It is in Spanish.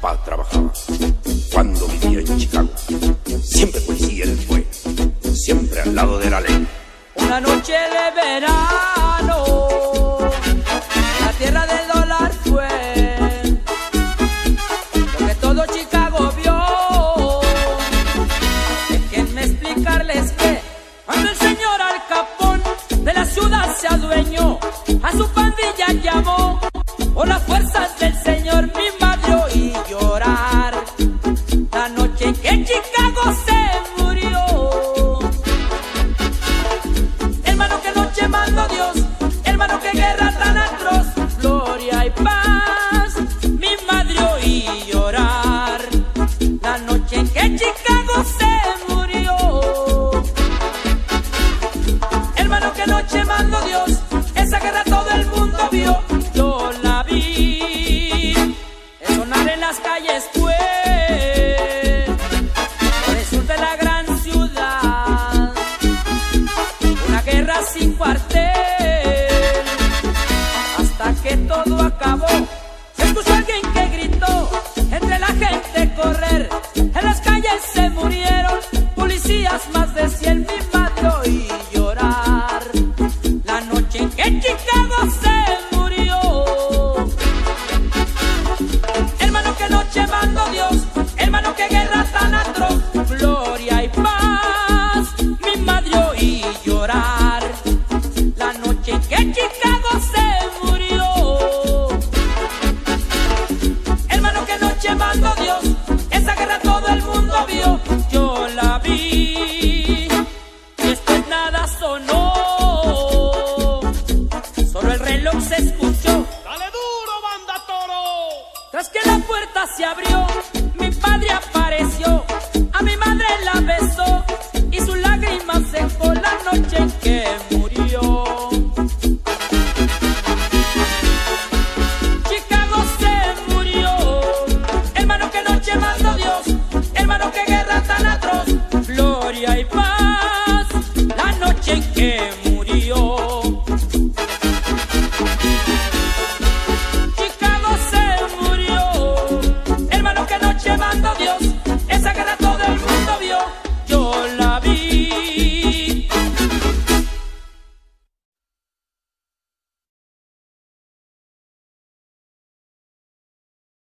papá trabajaba. Cuando vivía en Chicago, siempre policía él fue, siempre al lado de la ley. Una noche de verano, la tierra del dólar fue lo que todo Chicago vio. Déjenme explicarles que cuando el señor Al Capón de la ciudad se adueñó. Yo la vi. Sonar en las calles fue. Por el sur de la gran ciudad. Una guerra sin cuartel. Hasta que todo acabó. Se escuchó alguien que gritó. Entre la gente correr. En las calles se murieron. Policías más de cien. Mi Dios. Esa guerra todo el mundo vio. Yo la vi. Y después nada sonó. Solo el reloj se escuchó. Dale duro, banda toro. Tras que la puerta se abrió,